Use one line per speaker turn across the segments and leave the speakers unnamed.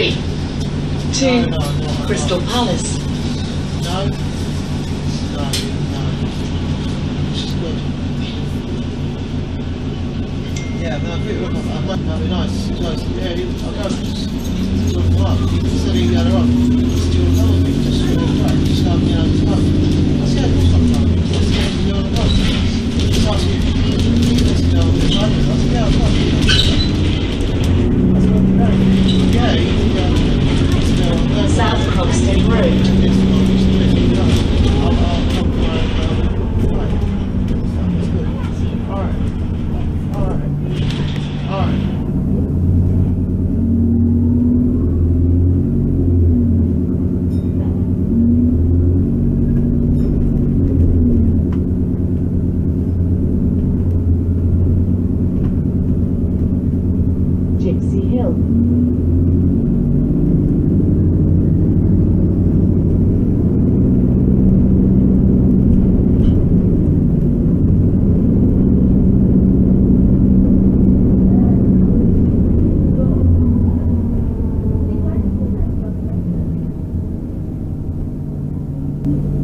Three, two,
No, no, no,
Crystal
no.
Palace.
No. No, no. She's good. Yeah, no, I think it would have that'd be nice. Yeah, I'll go. Just look her up. He said he had her on.
Croxted Road. Dulwich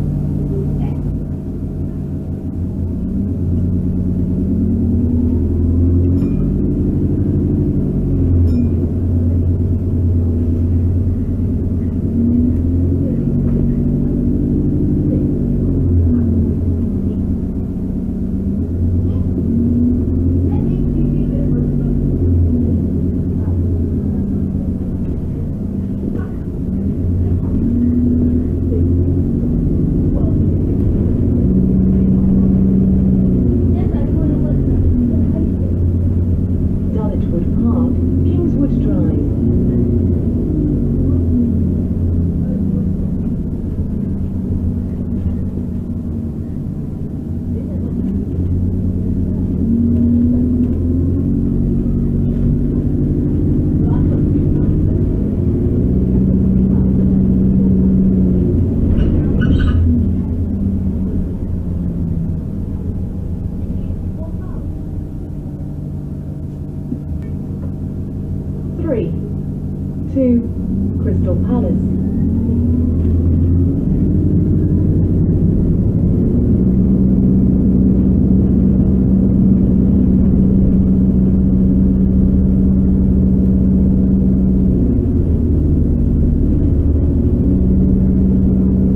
two, Crystal Palace.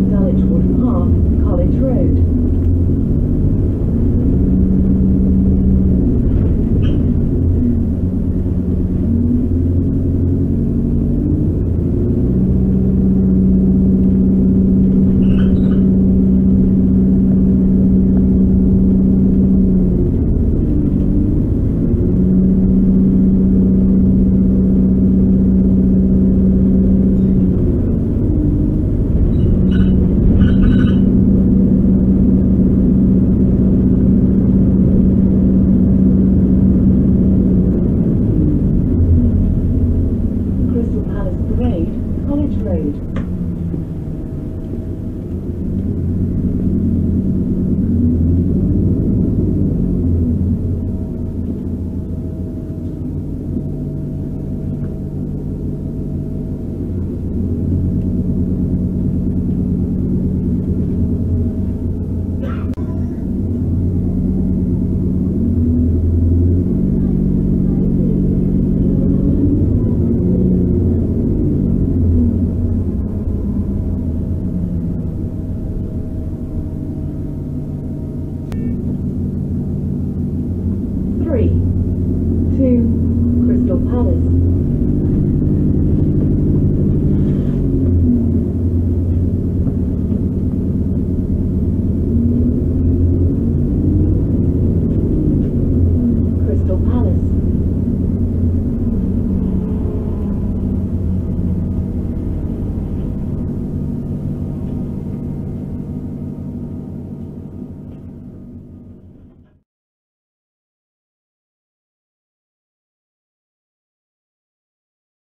Dulwich Wood Park, College Road. Crystal Palace Parade, College Road.